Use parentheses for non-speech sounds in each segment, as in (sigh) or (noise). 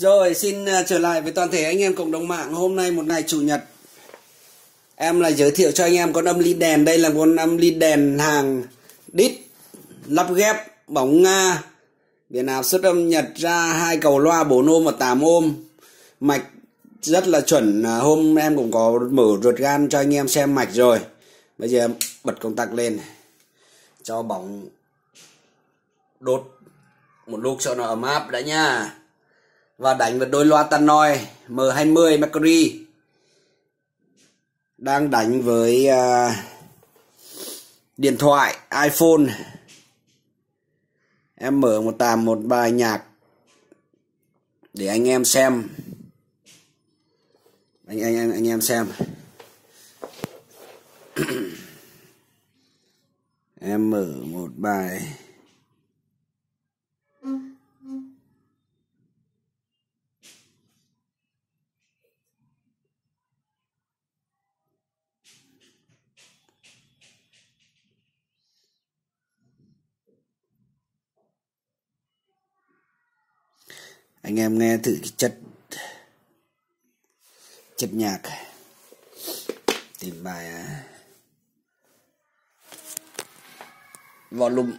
Rồi, xin à, trở lại với toàn thể anh em cộng đồng mạng Hôm nay một ngày chủ nhật. Em lại giới thiệu cho anh em con âm ly đèn. Đây là con âm ly đèn hàng đít, Lắp ghép, bóng Nga. Biển ảo xuất âm Nhật ra hai cầu loa 4 ôm và 8 ôm. Mạch rất là chuẩn. À, hôm em cũng có mở ruột gan cho anh em xem mạch rồi. Bây giờ em bật công tắc lên. Cho bóng đốt một lúc cho nó ấm áp đã nha và đánh với đôi loa Tannoy M20 Mercury. Đang đánh với uh, điện thoại iPhone. Em mở một tàm một bài nhạc để anh em xem. Anh anh anh, anh em xem. (clears throat) Em mở một bài anh em nghe thử cái chất chất nhạc. Tìm bài à. volume.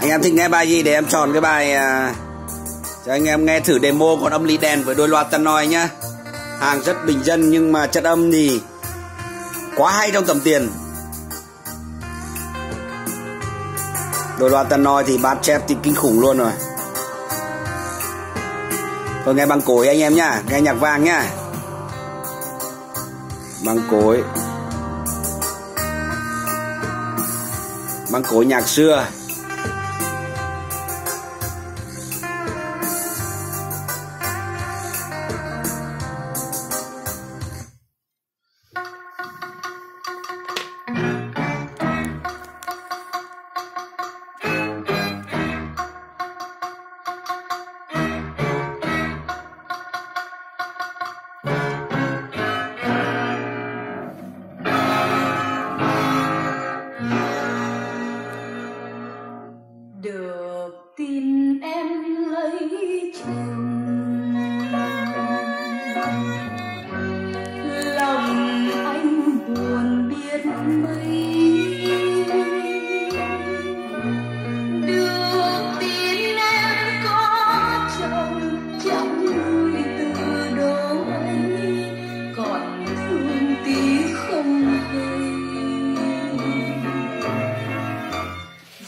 Anh em thích nghe bài gì để em chọn cái bài à, cho anh em nghe thử demo con âm lý đèn với đôi loa Tannoy nhá. Hàng rất bình dân nhưng mà chất âm thì quá hay trong tầm tiền. Đôi loa Tannoy thì bát chép thì kinh khủng luôn rồi. Tôi nghe bằng cối anh em nhá nghe nhạc vàng nhá. Bằng cối. Bằng cối nhạc xưa. Được tin em lấy chồng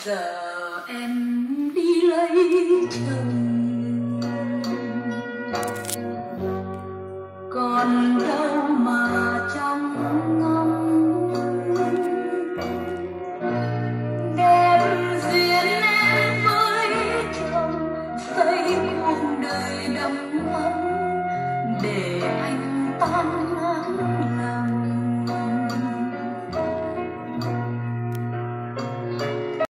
giờ em đi lấy chồng. Còn đâu mà trong ngóng. Đêm duyên em với chồng xây cuộc đời đầm ấm để anh tan